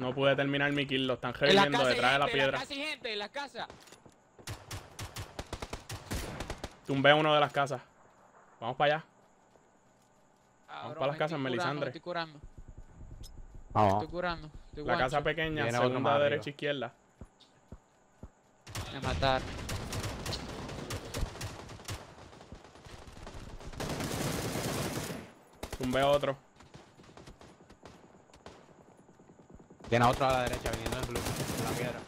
No pude terminar mi kill, lo están reviviendo detrás de la en piedra. la casa hay gente, en la casa. Tumbé uno de las casas. Vamos para allá. Cabrón, para las me casas, estoy Melisandre. me Estoy curando, estoy Vamos. curando. Estoy La casa pequeña, Viene segunda, más arriba. derecha, izquierda. Me mataron. Tumbé otro. Tiene otro a la derecha viniendo en blue. en la piedra.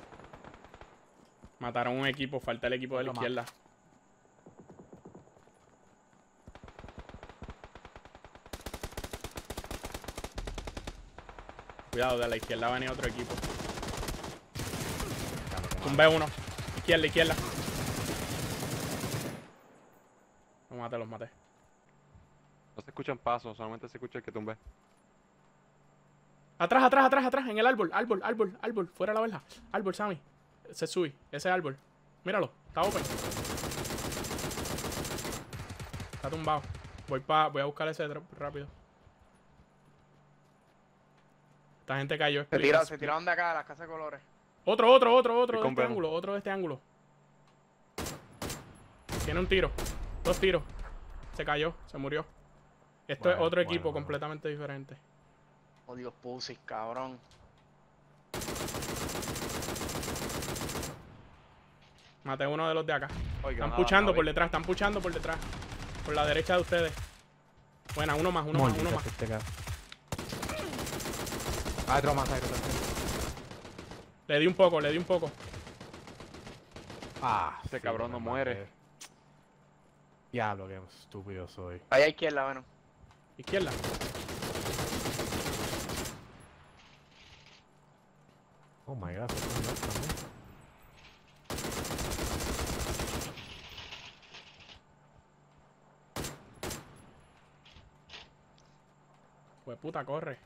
Mataron un equipo, falta el equipo de la izquierda. Cuidado, de la izquierda venía otro equipo. Tumbé uno. Izquierda, izquierda. Los maté, los maté. No se escuchan pasos, solamente se escucha el que tumbe. Atrás, atrás, atrás, atrás, en el árbol, árbol, árbol, árbol, fuera de la verja. Árbol, Sammy. Se sube, ese árbol. Míralo, está open. Está tumbado. Voy pa, voy a buscar ese drop rápido. Esta gente cayó. Se, tiraron, se tiraron de acá, de las casas de colores. Otro, otro, otro, otro de este ángulo, otro de este ángulo. Tiene un tiro. Dos tiros. Se cayó, se murió. Esto es otro bueno, equipo bueno. completamente diferente. Oh, Dios, pussy, cabrón. Maté uno de los de acá. Oiga, Están puchando por detrás, están puchando por detrás. Por la derecha de ustedes. Buena, uno más, uno más, uno más. Este. Ah, otro más, hay otro más. Le di un poco, le di un poco. Ah, Este sí, cabrón no muere. Diablo, qué estúpido soy. Ahí a izquierda, bueno. Izquierda. Oh my god. Pues puta, corre.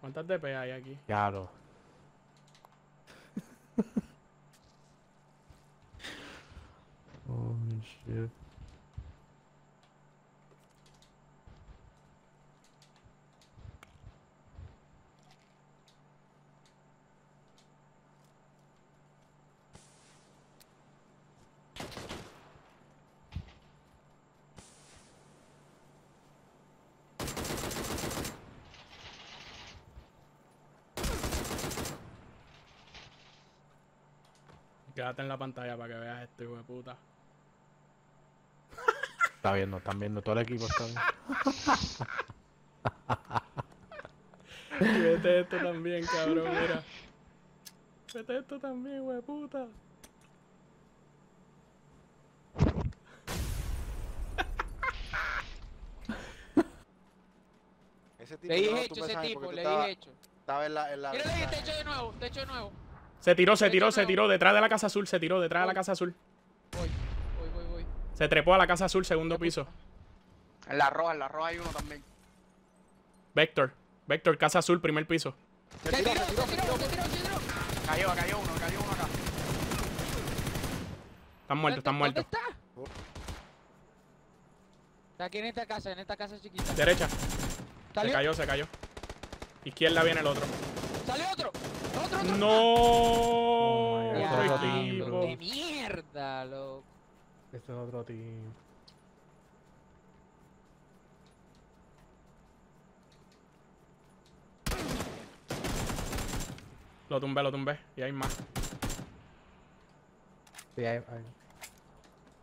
¿Cuántas DP hay aquí? Diablo. oh shit. Quédate en la pantalla para que veas esto, hijo de puta. Está viendo, están viendo, todo el equipo está viendo. Y vete esto también, cabrón, mira. Vete esto también, hijo de puta. Ese tipo Le no dije lo hecho ese tipo, le dije hecho. Estaba en la... En la Mira, le ventana. techo de nuevo, techo de nuevo. Se tiró, se tiró, se tiró. Detrás de la casa azul, se tiró, detrás de la casa azul. Voy, voy, voy, voy. Se trepó a la casa azul, segundo piso. En la roja, en la roja hay uno también. Vector. Vector, casa azul, primer piso. Se tiró, se tiró, se tiró, se tiró, se tiró. Cayó, cayó uno, cayó uno acá. Están muertos, están ¿Dónde muertos. está? Está aquí en esta casa, en esta casa chiquita. Derecha. Se cayó, se cayó. Izquierda viene el otro. ¿Salió otro? ¿Otro, otro? No. Oh God. otro equipo. ¡Qué mierda, loco! Este es otro team. Lo tumbé, lo tumbé. Y hay más. Sí, hay, hay.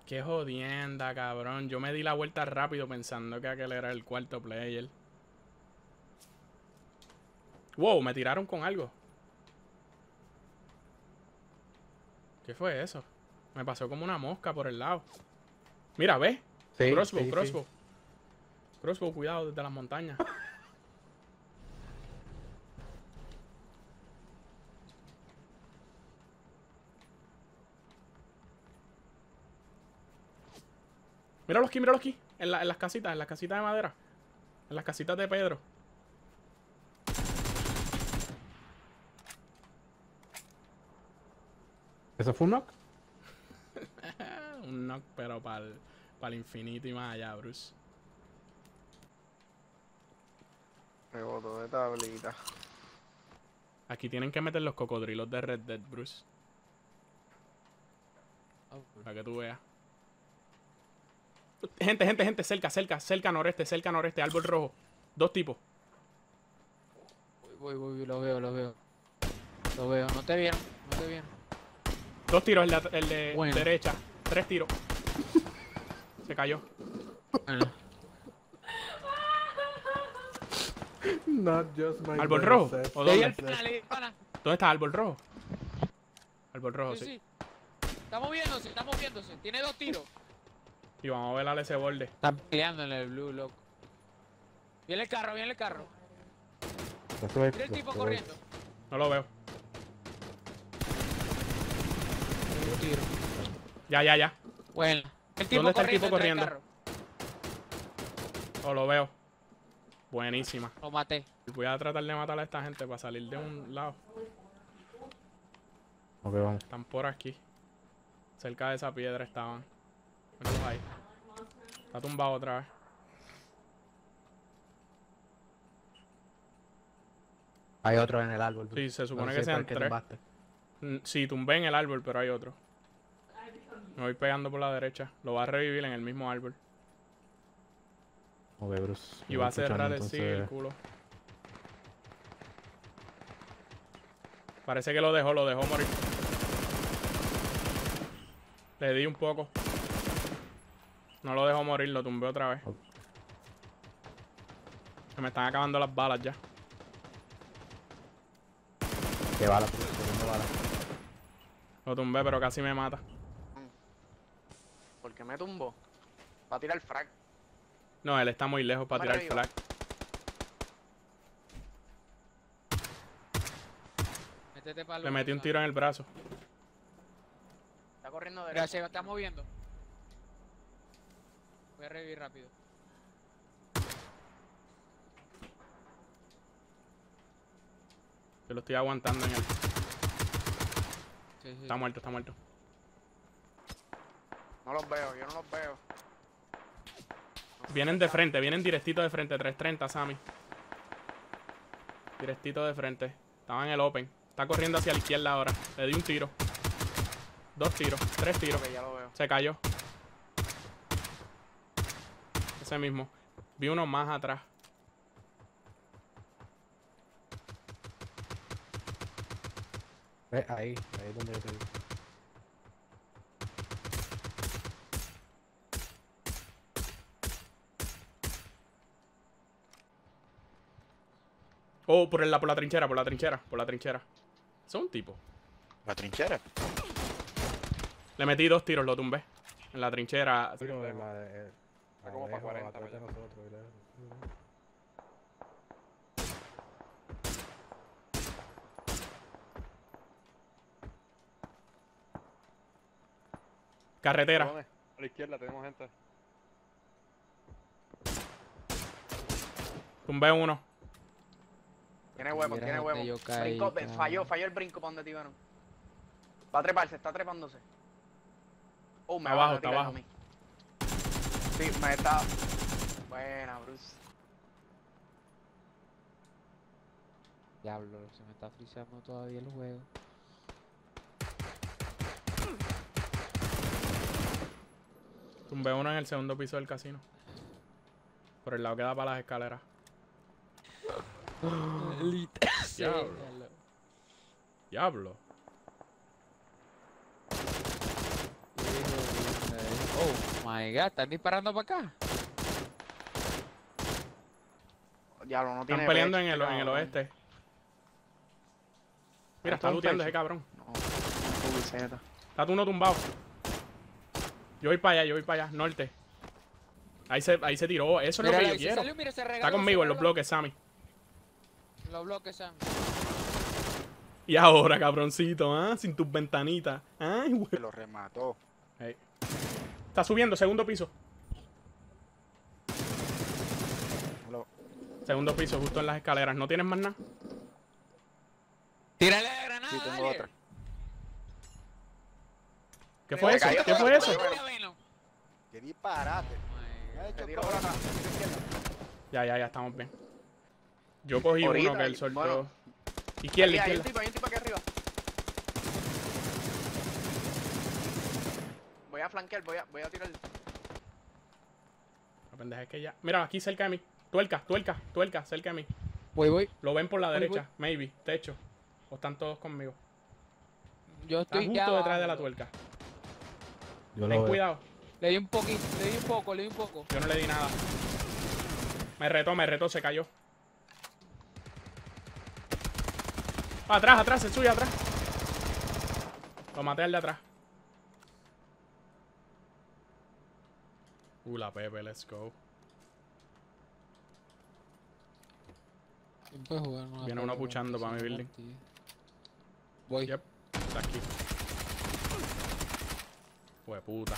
Qué jodienda, cabrón. Yo me di la vuelta rápido pensando que aquel era el cuarto player. Wow, me tiraron con algo. ¿Qué fue eso? Me pasó como una mosca por el lado. Mira, ve. Sí, crossbow, sí, sí. crossbow. Crossbow, cuidado, desde las montañas. Míralo aquí, míralo aquí. En, la- en las casitas, en las casitas de madera. En las casitas de Pedro. ¿Eso fue un knock? Un knock, pero para el infinito y más allá, Bruce. Me botó de tablita. Aquí tienen que meter los cocodrilos de Red Dead, Bruce. Para que tú veas. Gente, gente, gente, cerca, cerca, cerca noreste, cerca noreste, árbol rojo. Dos tipos. Voy, voy, voy, lo veo, lo veo. Lo veo, no te vieron, no te vieron. Dos tiros, el de, el de Bueno. derecha. Tres tiros. Se cayó. Bueno, Not just my ¿Árbol rojo? ¿O dónde? ¿Dónde está árbol rojo? Árbol rojo, Sí, sí. sí. Está moviéndose, está moviéndose. Tiene dos tiros. Y vamos a velar ese borde. Están peleando en el blue, loco. Viene el carro, viene el carro. Mira el tipo corriendo. No lo veo. Un tiro. Ya, ya, ya. Bueno. El tipo ¿Dónde está el tipo corriendo? corriendo? detrás del O lo veo. Buenísima. Lo maté. Voy a tratar de matar a esta gente para salir de un lado. Ok, vamos. Están por aquí. Cerca de esa piedra estaban. Míralos ahí. Está tumbado otra vez. Hay otro en el árbol. Sí, se supone No que sean tres. tumbaste. Mm, Sí, tumbé en el árbol, pero hay otro. Me voy pegando por la derecha. Lo va a revivir en el mismo árbol. Ok, Bruce. Y va a cerrar el entonces- círculo. Parece que lo dejó, lo dejó morir. Le di un poco. No lo dejó morir, lo tumbé otra vez. Se me están acabando las balas ya. ¿Qué bala? Bruce? ¿Qué bala? Lo tumbé, pero casi me mata. ¿Por qué me tumbó? Va a tirar el frag. No, él está muy lejos para tirar el flag. Métete para Le metí un tiro en el brazo. Está corriendo de Mira, se está moviendo. Voy a revivir rápido. Yo lo estoy aguantando en él. Sí, sí. Está muerto, está muerto. No los veo, yo no los veo. Vienen de frente, vienen directito de frente. 330, Sammy. Directito de frente. Estaba en el open. Está corriendo hacia la izquierda ahora. Le di un tiro. Dos tiros. Tres tiros. Ok, ya lo veo. Se cayó. Ese mismo. Vi uno más atrás. Ahí, ahí es donde yo te digo. Oh, por la, por la trinchera, por la trinchera, por la trinchera. Es un tipo. La trinchera. Le metí dos tiros, lo tumbé. En la trinchera. Pero de la de- Está como la pa' dejo 40 atrás de para nosotros, Carretera. ¿Dónde? A la izquierda tenemos gente. Tumbé uno. Tiene huevos, Mira tiene yo caí, Brincó, cabrón. falló, falló el brinco para donde te iban. Va a treparse, está trepándose. Oh, me abajo, a está abajo. a mí. Sí, me está. Buena, Bruce. Diablo, se me está frizando todavía el juego. Tumbé uno en el segundo piso del casino. Por el lado que da para las escaleras. Diablo. Diablo. Oh my god, están disparando para acá. Diablo, no tiene Están peleando pecho, en el, en el oeste. Mira, está luteando ese cabrón. No. Está tú uno tumbado. Yo voy para allá, yo voy para allá, norte. Ahí se, ahí se tiró, eso es Mira, lo que yo quiero. salió, mira, se Está conmigo en los bloques, Sammy. Los bloques, Sam. Y ahora, cabroncito, ¿ah? Sin tus ventanitas. Ay, güey. Que lo remató. Está subiendo, segundo piso. Segundo piso, justo en las escaleras. ¿No tienes más nada? Tírale la granada, Sí, tengo dale. otra. ¿Qué fue eso? ¿Qué fue eso? Qué disparate. Ya, ya, ya estamos bien. Yo cogí Ahorita, uno que él soltó. bueno. Izquierda, Aquí, hay un tipo, hay un tipo aquí arriba. Voy a flanquear, voy a, voy a tirar. La pendeja es que ya. Mira, aquí cerca de mí. Tuerca, tuerca, tuerca, cerca de mí. Voy, voy. Lo ven por la Voy, derecha, maybe, techo. O están todos conmigo. Yo Está estoy ya justo detrás de la tuerca. Yo Ten cuidado. Le di un poquito, le di un poco, le di un poco. Yo no le di nada. Me retó, me retó, se cayó. Atrás, atrás, el suyo, atrás. Lo maté al de atrás. Uh, la Pepe, let's go. Jugar Viene uno puchando con pa' mi building. Voy. Yep, está aquí. Fue puta.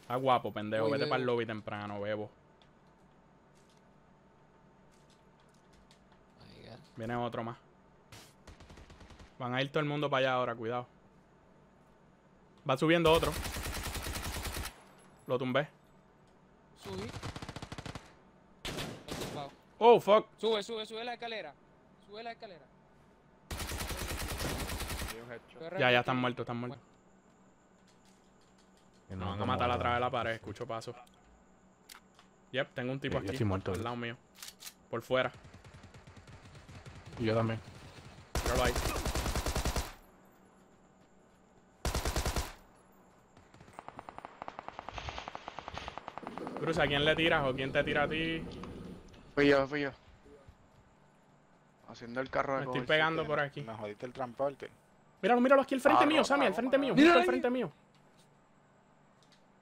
Está guapo, pendejo. Voy, Vete para el lobby temprano, bebo. God. Viene otro más. Van a ir todo el mundo para allá ahora, cuidado. Va subiendo otro. Lo tumbé. Subí. Oh, fuck. Sube, sube, sube la escalera. Sube la escalera. Ya, ya están muertos, están muertos. Nos no, van a matar atrás de la pared, escucho paso. Yep, tengo un tipo Yo- yo aquí. estoy muerto, Al lado mío. Por fuera. Y yo también. Ahí. Cruz, ¿a quién le tiras o quién te tira a ti? Fui yo, fui yo. Haciendo el carro de Me estoy pegando por aquí. Me jodiste el transporte. Míralo, míralo aquí al frente Ah, mío, no, Sammy, al frente no, mío. Míralo al frente mío.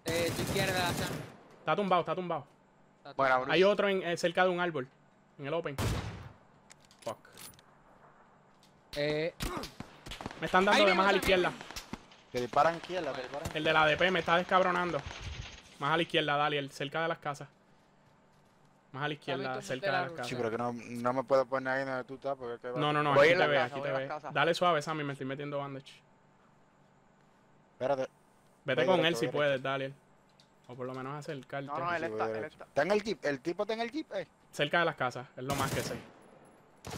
Eh, tu izquierda, Sam. Está tumbado, está tumbado. Está. Bruce. Hay otro en, eh, cerca de un árbol. En el open. Fuck. Eh, Me están dando Ahí de más a la izquierda. Te disparan izquierda, te disparan. El de la ADP me está descabronando. Más a la izquierda, Daliel, cerca de las casas. Más a la izquierda, cerca de las Sí, casas. pero que no, no me puedo poner ahí donde tú estás porque No, no, no, Voy aquí te ve, casa, aquí te ve. Dale suave, Sammy, me estoy metiendo bandage. Espérate. Vete Voy con derecho, él si puedes, Daliel. O por lo menos acercarte. No, no, él está, él está. ¿Está en el jeep? ¿El tipo está en el jeep? Eh. Cerca de las casas, es lo más que sé.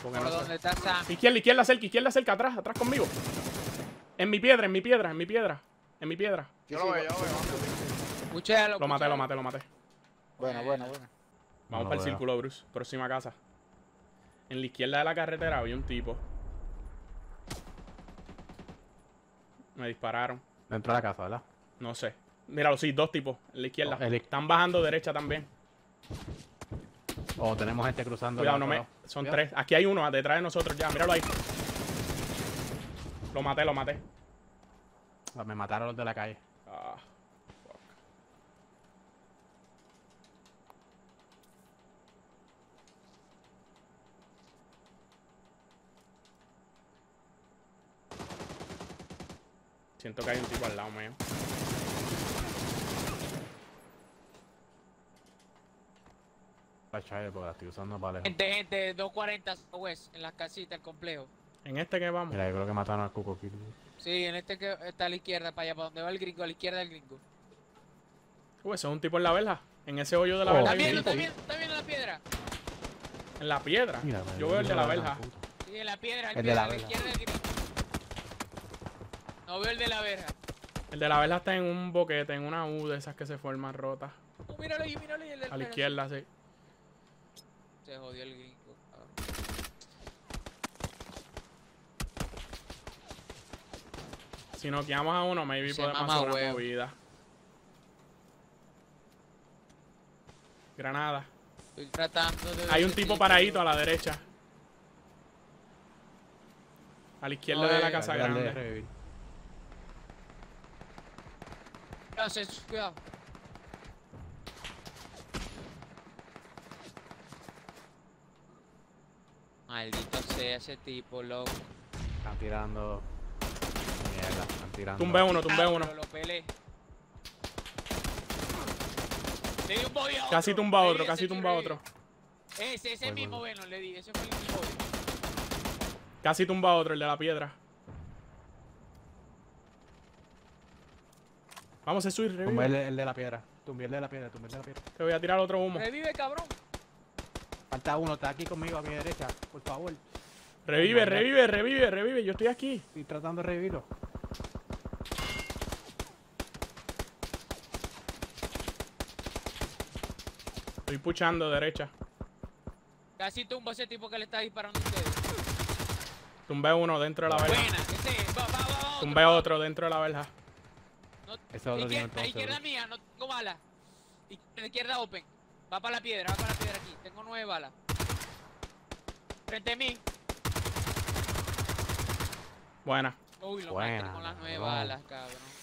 Porque ¿Por no sé. dónde está Sam? Izquierda, izquierda, cerca, izquierda, cerca, atrás, atrás conmigo. En mi piedra, en mi piedra, en mi piedra. En mi piedra. Yo lo veo, yo lo veo. Puchéalo, Lo maté, lo maté, lo maté. Bueno, bueno, bueno. Vamos No para el círculo, Bruce. Próxima casa. En la izquierda de la carretera había un tipo. Me dispararon. Dentro de la casa, ¿verdad? No sé. Míralo, sí, dos tipos. En la izquierda. Oh, el- Están bajando derecha también. O tenemos gente cruzando. Cuidado, no me. Son Cuidado. tres. Aquí hay uno detrás de nosotros ya. Míralo ahí. Lo maté, lo maté. Me mataron los de la calle. Ah, Siento que hay un tipo al lado mío. La chave, porque la estoy usando para lejos. Gente, gente, 240 West, en las casitas, el complejo. En este que vamos. Mira, yo creo que mataron al Cuco Kid. Sí, en este que está a la izquierda, para allá, para donde va el gringo, a la izquierda del gringo. Uy, ese es un tipo en la verja. En ese hoyo de la Oh, verja. ¿Está hay un viendo, tipo. está viendo, está viendo la piedra? En la piedra. Mira, Yo veo el de la verja. Sí, en la piedra, el El de la la izquierda del gringo. No veo el de la verja. El de la verja está en un boquete, en una U de esas que se forman rotas. Oh, míralo ahí, míralo ahí, el del A la verja. izquierda, sí. Se jodió el gringo. Si noqueamos a uno, maybe Se podemos hacer una huevo. movida. Granada. Estoy tratando de... Hay un tipo paradito a la derecha. A la izquierda No, de la eh, casa grande. revivir. Cuidado, Sus, cuidado. Maldito sea ese tipo, loco. Están tirando. Mierda, están tirando. Tumbé uno, tumbé Ah, uno. Lo pelé. Le di un body a otro. Casi tumba otro, casi tumba otro. Ese, ese mismo. Venom le di. Ese fue el mismo body. Casi tumba otro, el de la piedra. Vamos, es Tumbé revive. el, el de la piedra. Tumbé el de la piedra, tumbé el de la piedra. Te voy a tirar otro humo. Revive, cabrón. Falta uno, está aquí conmigo a mi derecha, por favor. Revive, revive, revive, revive. Yo estoy aquí. Estoy tratando de revivirlo. Estoy puchando derecha. Casi tumbo a ese tipo que le está disparando a ustedes. Tumbé uno dentro de la verja. Buena, ese, va, va, va, va, Tumbé otro dentro de la verja. Otro tiene izquierda, entonces, izquierda mía, no tengo balas. Izquierda, izquierda open. Va para la piedra, va para la piedra aquí. Tengo nueve balas. Frente a mí. Buena. Uy, lo Buena, con las nueve balas, cabrón.